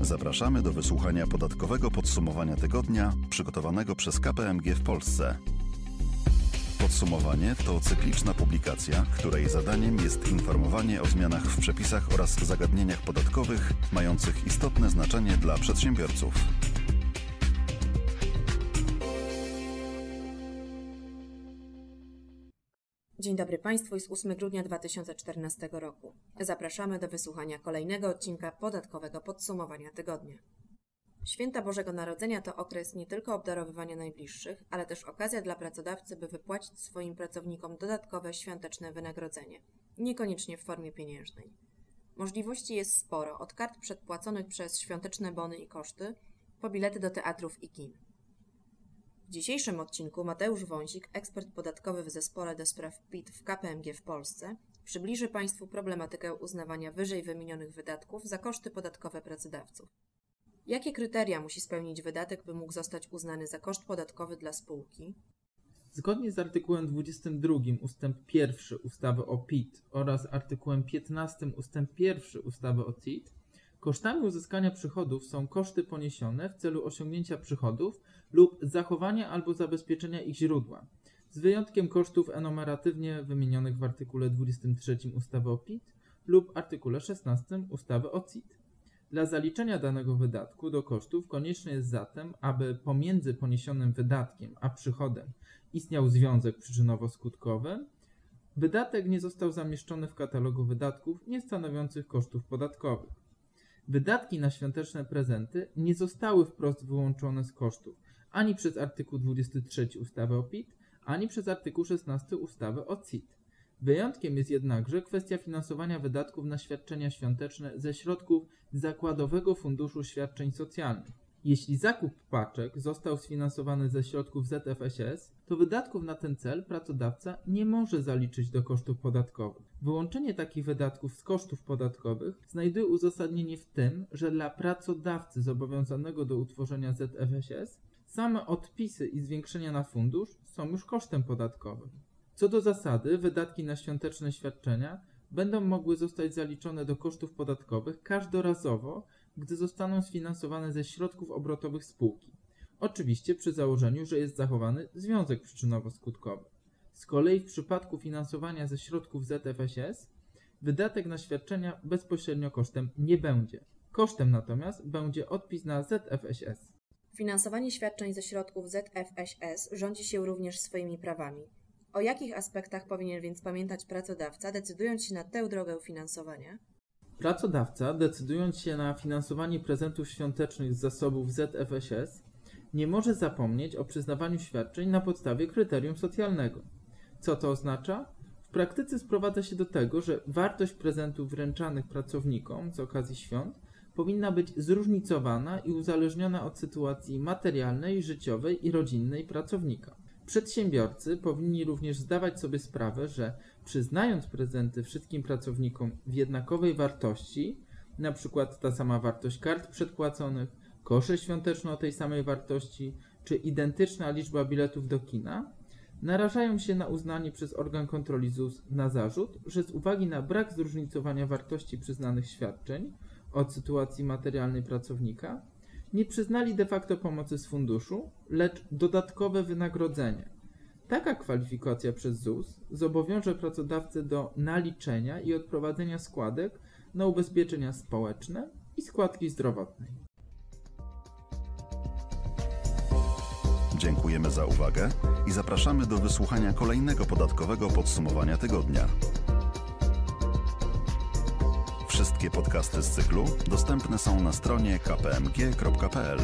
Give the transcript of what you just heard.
Zapraszamy do wysłuchania podatkowego podsumowania tygodnia przygotowanego przez KPMG w Polsce. Podsumowanie to cykliczna publikacja, której zadaniem jest informowanie o zmianach w przepisach oraz zagadnieniach podatkowych mających istotne znaczenie dla przedsiębiorców. Dzień dobry Państwu, jest 8 grudnia 2014 roku. Zapraszamy do wysłuchania kolejnego odcinka podatkowego podsumowania tygodnia. Święta Bożego Narodzenia to okres nie tylko obdarowywania najbliższych, ale też okazja dla pracodawcy, by wypłacić swoim pracownikom dodatkowe świąteczne wynagrodzenie, niekoniecznie w formie pieniężnej. Możliwości jest sporo, od kart przedpłaconych przez świąteczne bony i koszty, po bilety do teatrów i kin. W dzisiejszym odcinku Mateusz Wąsik, ekspert podatkowy w zespole do spraw PIT w KPMG w Polsce, przybliży Państwu problematykę uznawania wyżej wymienionych wydatków za koszty podatkowe pracodawców. Jakie kryteria musi spełnić wydatek, by mógł zostać uznany za koszt podatkowy dla spółki? Zgodnie z artykułem 22 ust. 1 ustawy o PIT oraz artykułem 15 ust. 1 ustawy o CIT, kosztami uzyskania przychodów są koszty poniesione w celu osiągnięcia przychodów lub zachowania albo zabezpieczenia ich źródła, z wyjątkiem kosztów enumeratywnie wymienionych w artykule 23 ustawy o PIT lub artykule 16 ustawy o CIT. Dla zaliczenia danego wydatku do kosztów konieczne jest zatem, aby pomiędzy poniesionym wydatkiem a przychodem istniał związek przyczynowo-skutkowy, wydatek nie został zamieszczony w katalogu wydatków nie stanowiących kosztów podatkowych. Wydatki na świąteczne prezenty nie zostały wprost wyłączone z kosztów ani przez artykuł 23 ustawy o PIT, ani przez artykuł 16 ustawy o CIT. Wyjątkiem jest jednakże kwestia finansowania wydatków na świadczenia świąteczne ze środków Zakładowego Funduszu Świadczeń Socjalnych. Jeśli zakup paczek został sfinansowany ze środków ZFSS, to wydatków na ten cel pracodawca nie może zaliczyć do kosztów podatkowych. Wyłączenie takich wydatków z kosztów podatkowych znajduje uzasadnienie w tym, że dla pracodawcy zobowiązanego do utworzenia ZFSS same odpisy i zwiększenia na fundusz są już kosztem podatkowym. Co do zasady, wydatki na świąteczne świadczenia będą mogły zostać zaliczone do kosztów podatkowych każdorazowo, gdy zostaną sfinansowane ze środków obrotowych spółki. Oczywiście przy założeniu, że jest zachowany związek przyczynowo-skutkowy. Z kolei w przypadku finansowania ze środków ZFSS wydatek na świadczenia bezpośrednio kosztem nie będzie. Kosztem natomiast będzie odpis na ZFSS. Finansowanie świadczeń ze środków ZFSS rządzi się również swoimi prawami. O jakich aspektach powinien więc pamiętać pracodawca, decydując się na tę drogę finansowania? Pracodawca, decydując się na finansowanie prezentów świątecznych z zasobów ZFSS, nie może zapomnieć o przyznawaniu świadczeń na podstawie kryterium socjalnego. Co to oznacza? W praktyce sprowadza się do tego, że wartość prezentów wręczanych pracownikom z okazji świąt powinna być zróżnicowana i uzależniona od sytuacji materialnej, życiowej i rodzinnej pracownika. Przedsiębiorcy powinni również zdawać sobie sprawę, że przyznając prezenty wszystkim pracownikom w jednakowej wartości, np. ta sama wartość kart przedpłaconych, kosze świąteczne o tej samej wartości, czy identyczna liczba biletów do kina, narażają się na uznanie przez organ kontroli ZUS na zarzut, że z uwagi na brak zróżnicowania wartości przyznanych świadczeń od sytuacji materialnej pracownika, nie przyznali de facto pomocy z funduszu, lecz dodatkowe wynagrodzenie. Taka kwalifikacja przez ZUS zobowiąże pracodawcę do naliczenia i odprowadzenia składek na ubezpieczenia społeczne i składki zdrowotnej. Dziękujemy za uwagę i zapraszamy do wysłuchania kolejnego podatkowego podsumowania tygodnia. Wszystkie podcasty z cyklu dostępne są na stronie kpmg.pl.